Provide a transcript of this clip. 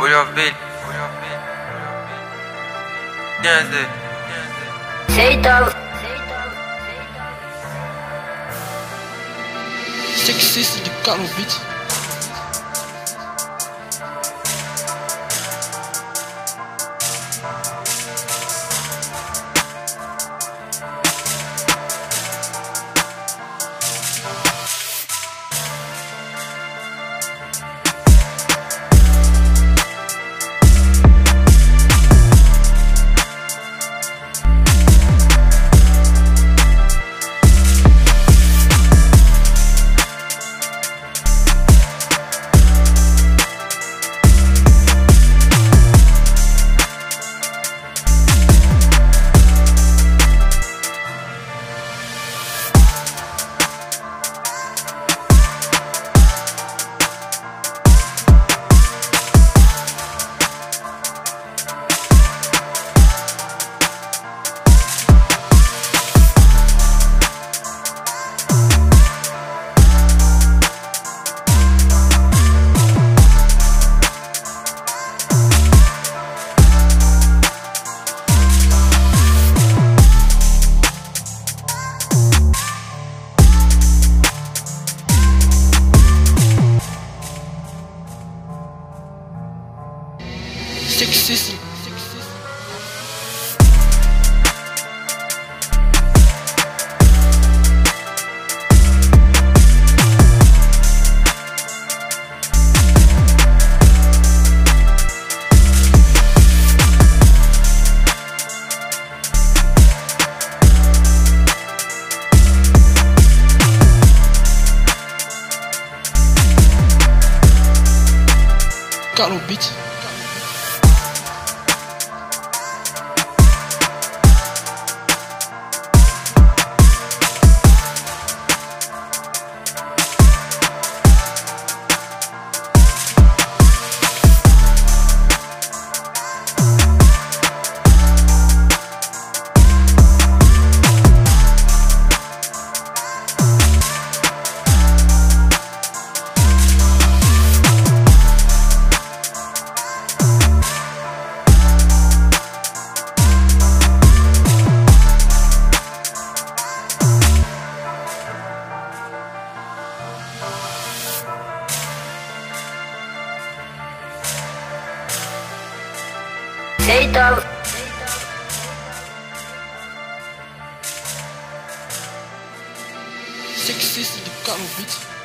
Uyafil Denzi Seytan Sexist car of it Sexista. Carlos. Satan. Sexiste of it.